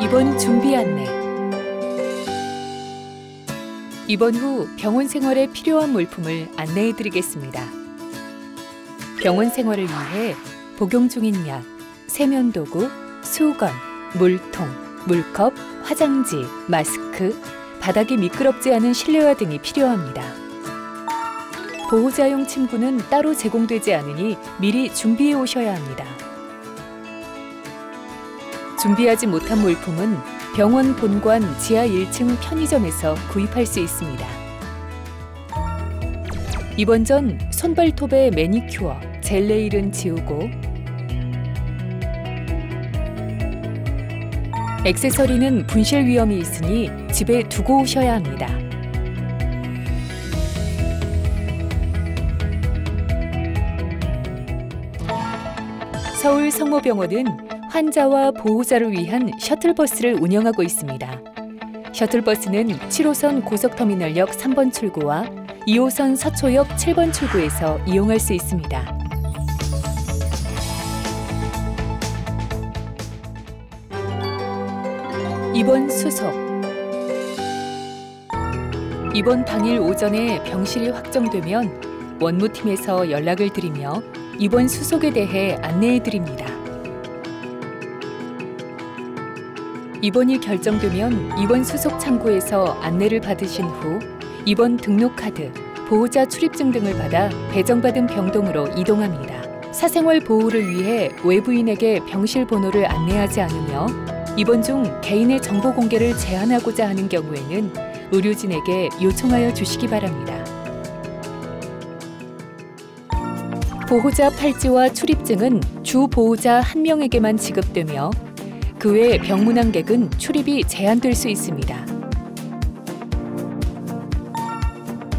입원 준비 안내 입원 후 병원 생활에 필요한 물품을 안내해 드리겠습니다. 병원 생활을 위해 복용 중인 약, 세면도구, 수건, 물통, 물컵, 화장지, 마스크, 바닥이 미끄럽지 않은 실내화 등이 필요합니다. 보호자용 침구는 따로 제공되지 않으니 미리 준비해 오셔야 합니다. 준비하지 못한 물품은 병원 본관 지하 1층 편의점에서 구입할 수 있습니다. 입원 전 손발톱의 매니큐어, 젤네일은 지우고 액세서리는 분실 위험이 있으니 집에 두고 오셔야 합니다. 서울 성모병원은 환자와 보호자를 위한 셔틀버스를 운영하고 있습니다. 셔틀버스는 7호선 고속터미널역 3번 출구와 2호선 서초역 7번 출구에서 이용할 수 있습니다. 입원 수속 입원 당일 오전에 병실이 확정되면 원무팀에서 연락을 드리며 입원 수속에 대해 안내해 드립니다. 입원이 결정되면 입원 수속 창구에서 안내를 받으신 후 입원 등록 카드, 보호자 출입증 등을 받아 배정받은 병동으로 이동합니다. 사생활 보호를 위해 외부인에게 병실 번호를 안내하지 않으며 입원 중 개인의 정보 공개를 제한하고자 하는 경우에는 의료진에게 요청하여 주시기 바랍니다. 보호자 팔찌와 출입증은 주 보호자 한 명에게만 지급되며 그 외 병문안객은 출입이 제한될 수 있습니다.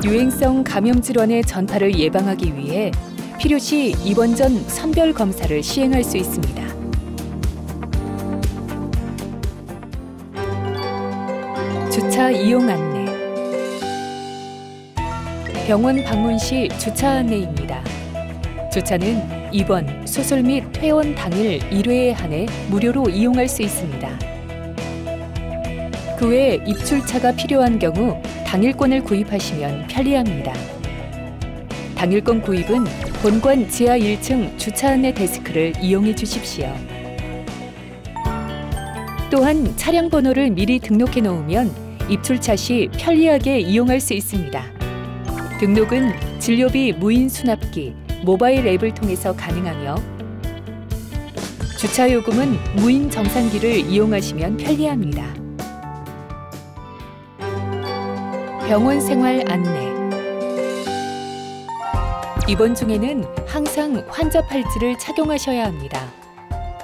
유행성 감염 질환의 전파를 예방하기 위해 필요시 입원 전 선별 검사를 시행할 수 있습니다. 주차 이용 안내 병원 방문 시 주차 안내입니다. 주차는 입원, 수술 및 퇴원 당일 1회에 한해 무료로 이용할 수 있습니다. 그외 입출차가 필요한 경우 당일권을 구입하시면 편리합니다. 당일권 구입은 본관 지하 1층 주차 안내 데스크를 이용해 주십시오. 또한 차량 번호를 미리 등록해 놓으면 입출차 시 편리하게 이용할 수 있습니다. 등록은 진료비 무인 수납기, 모바일 앱을 통해서 가능하며 주차 요금은 무인 정산기를 이용하시면 편리합니다. 병원 생활 안내 입원 중에는 항상 환자 팔찌를 착용하셔야 합니다.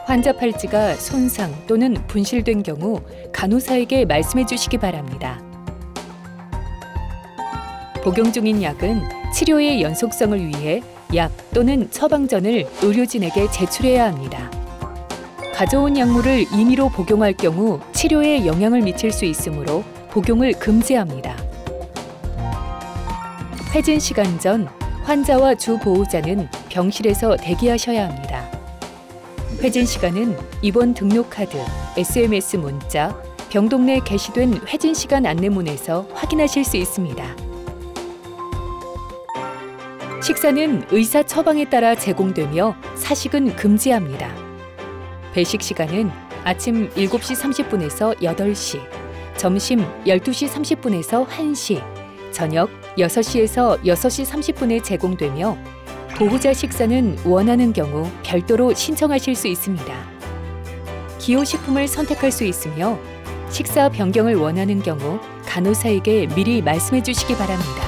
환자 팔찌가 손상 또는 분실된 경우 간호사에게 말씀해 주시기 바랍니다. 복용 중인 약은 치료의 연속성을 위해 약 또는 처방전을 의료진에게 제출해야 합니다. 가져온 약물을 임의로 복용할 경우 치료에 영향을 미칠 수 있으므로 복용을 금지합니다. 회진 시간 전 환자와 주 보호자는 병실에서 대기하셔야 합니다. 회진 시간은 입원 등록 카드, SMS 문자, 병동 내 게시된 회진 시간 안내문에서 확인하실 수 있습니다. 식사는 의사 처방에 따라 제공되며 사식은 금지합니다. 배식 시간은 아침 7시 30분에서 8시, 점심 12시 30분에서 1시, 저녁 6시에서 6시 30분에 제공되며 보호자 식사는 원하는 경우 별도로 신청하실 수 있습니다. 기호식품을 선택할 수 있으며 식사 변경을 원하는 경우 간호사에게 미리 말씀해 주시기 바랍니다.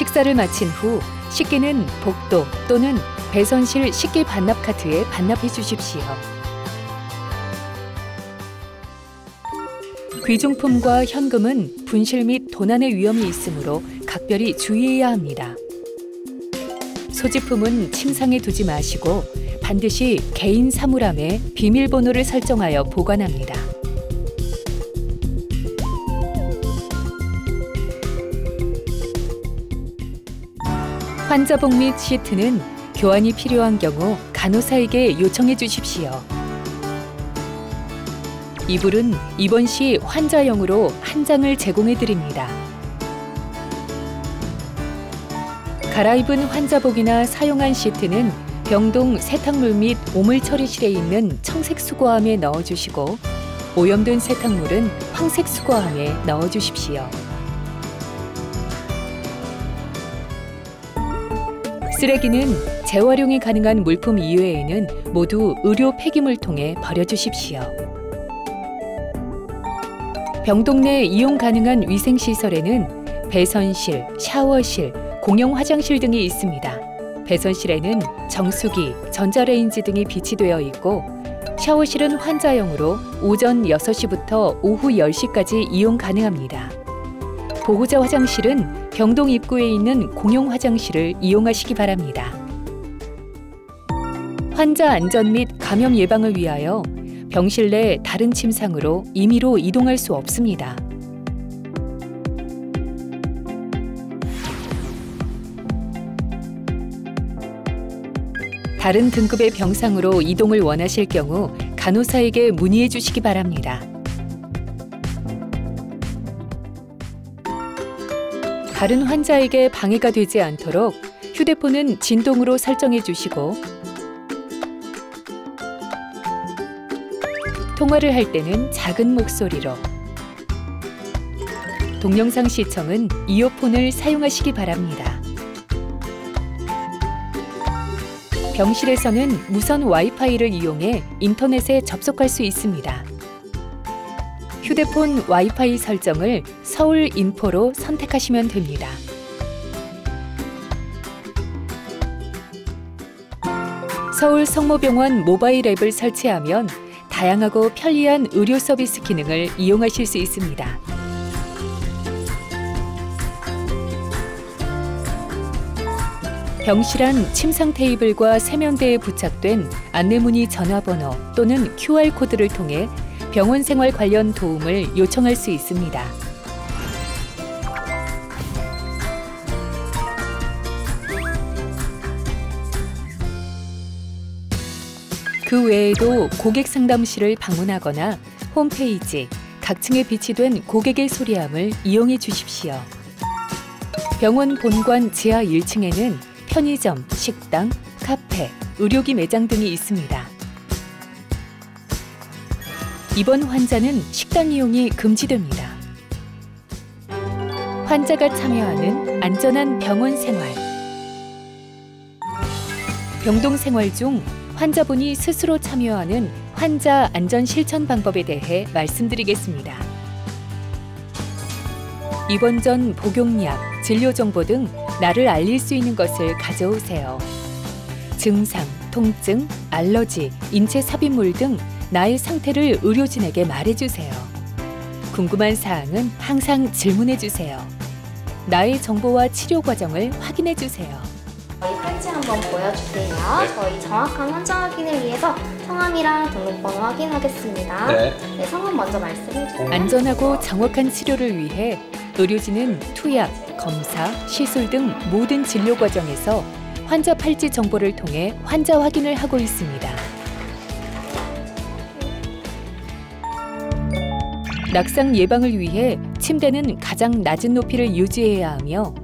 식사를 마친 후 식기는 복도 또는 배선실 식기 반납 카트에 반납해 주십시오. 귀중품과 현금은 분실 및 도난의 위험이 있으므로 각별히 주의해야 합니다. 소지품은 침상에 두지 마시고 반드시 개인 사물함에 비밀번호를 설정하여 보관합니다. 환자복 및 시트는 교환이 필요한 경우 간호사에게 요청해 주십시오. 이불은 입원 시 환자용으로 한 장을 제공해 드립니다. 갈아입은 환자복이나 사용한 시트는 병동 세탁물 및 오물 처리실에 있는 청색 수거함에 넣어주시고 오염된 세탁물은 황색 수거함에 넣어주십시오. 쓰레기는 재활용이 가능한 물품 이외에는 모두 의료 폐기물 통에 버려주십시오. 병동 내 이용 가능한 위생시설에는 배선실, 샤워실, 공용 화장실 등이 있습니다. 배선실에는 정수기, 전자레인지 등이 비치되어 있고 샤워실은 환자용으로 오전 6시부터 오후 10시까지 이용 가능합니다. 보호자 화장실은 병동 입구에 있는 공용 화장실을 이용하시기 바랍니다. 환자 안전 및 감염 예방을 위하여 병실 내 다른 침상으로 임의로 이동할 수 없습니다. 다른 등급의 병상으로 이동을 원하실 경우 간호사에게 문의해 주시기 바랍니다. 다른 환자에게 방해가 되지 않도록 휴대폰은 진동으로 설정해 주시고 통화를 할 때는 작은 목소리로 동영상 시청은 이어폰을 사용하시기 바랍니다. 병실에서는 무선 와이파이를 이용해 인터넷에 접속할 수 있습니다. 휴대폰 와이파이 설정을 서울 인포로 선택하시면 됩니다. 서울 성모병원 모바일 앱을 설치하면 다양하고 편리한 의료 서비스 기능을 이용하실 수 있습니다. 병실 안 침상 테이블과 세면대에 부착된 안내문의 전화번호 또는 QR코드를 통해 병원 생활 관련 도움을 요청할 수 있습니다. 그 외에도 고객 상담실을 방문하거나 홈페이지, 각 층에 비치된 고객의 소리함을 이용해 주십시오. 병원 본관 지하 1층에는 편의점, 식당, 카페, 의료기 매장 등이 있습니다. 입원 환자는 식당 이용이 금지됩니다. 환자가 참여하는 안전한 병원 생활. 병동 생활 중 환자분이 스스로 참여하는 환자 안전 실천 방법에 대해 말씀드리겠습니다. 입원 전 복용약, 진료 정보 등 나를 알릴 수 있는 것을 가져오세요. 증상, 통증, 알러지, 인체 삽입물 등 나의 상태를 의료진에게 말해주세요. 궁금한 사항은 항상 질문해주세요. 나의 정보와 치료 과정을 확인해주세요. 저희 팔찌 한번 보여주세요. 저희 정확한 환자 확인을 위해서 성함이랑 등록번호 확인하겠습니다. 네. 네, 성함 먼저 말씀해주세요. 안전하고 정확한 치료를 위해 의료진은 투약, 검사, 시술 등 모든 진료 과정에서 환자 팔찌 정보를 통해 환자 확인을 하고 있습니다. 낙상 예방을 위해 침대는 가장 낮은 높이를 유지해야 하며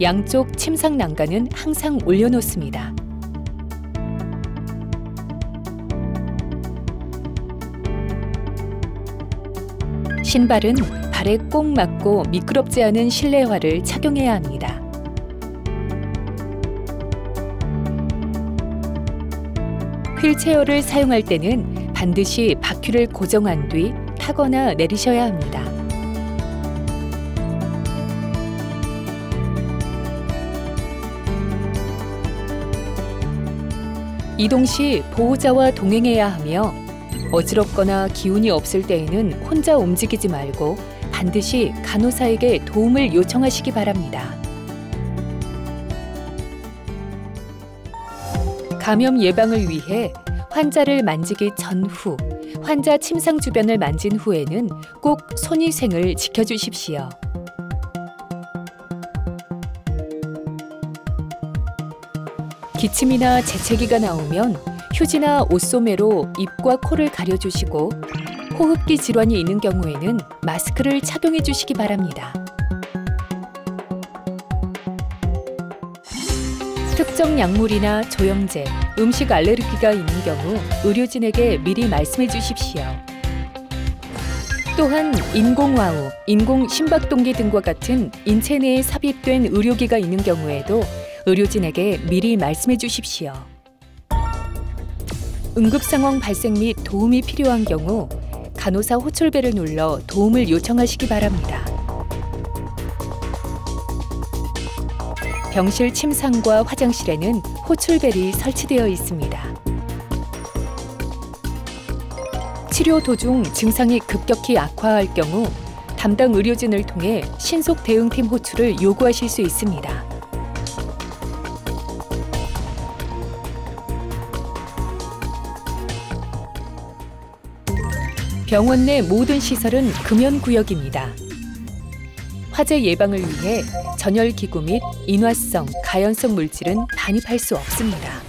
양쪽 침상 난간은 항상 올려놓습니다. 신발은 발에 꼭 맞고 미끄럽지 않은 실내화를 착용해야 합니다. 휠체어를 사용할 때는 반드시 바퀴를 고정한 뒤 타거나 내리셔야 합니다. 이동 시 보호자와 동행해야 하며 어지럽거나 기운이 없을 때에는 혼자 움직이지 말고 반드시 간호사에게 도움을 요청하시기 바랍니다. 감염 예방을 위해 환자를 만지기 전후, 환자 침상 주변을 만진 후에는 꼭 손위생을 지켜주십시오. 기침이나 재채기가 나오면 휴지나 옷소매로 입과 코를 가려주시고 호흡기 질환이 있는 경우에는 마스크를 착용해 주시기 바랍니다. 특정 약물이나 조영제, 음식 알레르기가 있는 경우 의료진에게 미리 말씀해 주십시오. 또한 인공와우, 인공심박동기 등과 같은 인체 내에 삽입된 의료기가 있는 경우에도 의료진에게 미리 말씀해 주십시오. 응급 상황 발생 및 도움이 필요한 경우 간호사 호출벨을 눌러 도움을 요청하시기 바랍니다. 병실 침상과 화장실에는 호출벨이 설치되어 있습니다. 치료 도중 증상이 급격히 악화할 경우 담당 의료진을 통해 신속 대응팀 호출을 요구하실 수 있습니다. 병원 내 모든 시설은 금연 구역입니다. 화재 예방을 위해 전열 기구 및 인화성, 가연성 물질은 반입할 수 없습니다.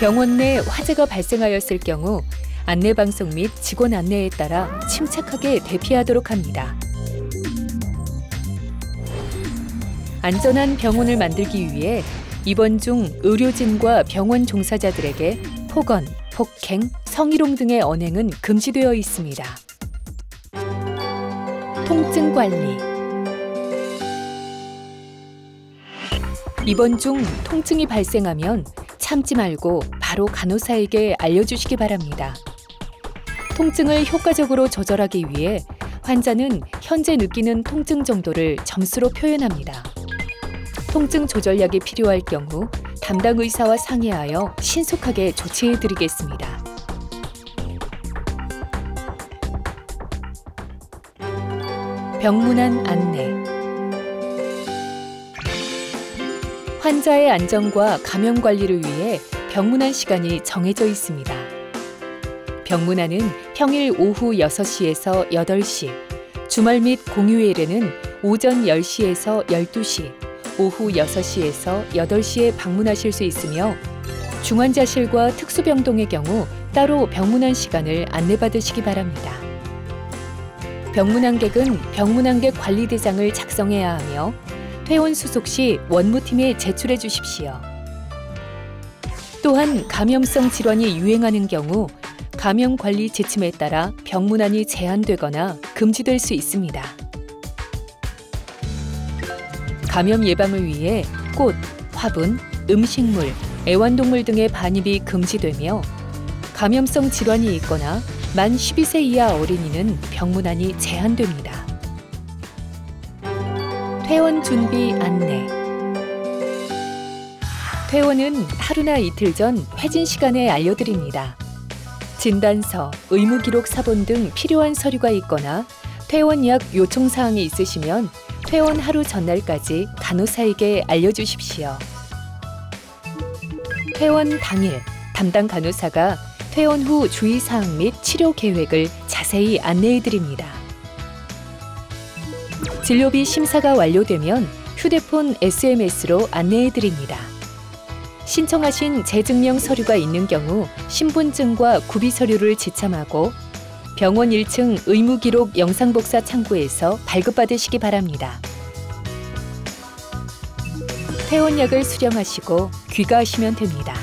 병원 내 화재가 발생하였을 경우 안내 방송 및 직원 안내에 따라 침착하게 대피하도록 합니다. 안전한 병원을 만들기 위해 입원 중 의료진과 병원 종사자들에게 폭언, 폭행, 성희롱 등의 언행은 금지되어 있습니다. 통증 관리 입원 중 통증이 발생하면 참지 말고 바로 간호사에게 알려주시기 바랍니다. 통증을 효과적으로 조절하기 위해 환자는 현재 느끼는 통증 정도를 점수로 표현합니다. 통증 조절약이 필요할 경우 담당 의사와 상의하여 신속하게 조치해 드리겠습니다. 병문안 안내 환자의 안전과 감염 관리를 위해 병문안 시간이 정해져 있습니다. 병문안은 평일 오후 6시에서 8시, 주말 및 공휴일에는 오전 10시에서 12시, 오후 6시에서 8시에 방문하실 수 있으며 중환자실과 특수병동의 경우 따로 병문안 시간을 안내받으시기 바랍니다. 병문안객은 병문안객 관리대장을 작성해야 하며 퇴원 수속 시 원무팀에 제출해 주십시오. 또한 감염성 질환이 유행하는 경우 감염 관리 지침에 따라 병문안이 제한되거나 금지될 수 있습니다. 감염 예방을 위해 꽃, 화분, 음식물, 애완동물 등의 반입이 금지되며 감염성 질환이 있거나 만 12세 이하 어린이는 병문안이 제한됩니다. 퇴원 준비 안내 퇴원은 하루나 이틀 전 회진 시간에 알려드립니다. 진단서, 의무기록 사본 등 필요한 서류가 있거나 퇴원 약 요청 사항이 있으시면 퇴원 하루 전날까지 간호사에게 알려주십시오. 퇴원 당일 담당 간호사가 퇴원 후 주의사항 및 치료 계획을 자세히 안내해 드립니다. 진료비 심사가 완료되면 휴대폰 SMS로 안내해 드립니다. 신청하신 재증명 서류가 있는 경우 신분증과 구비 서류를 지참하고 병원 1층 의무기록 영상복사 창구에서 발급받으시기 바랍니다. 퇴원약을 수령하시고 귀가하시면 됩니다.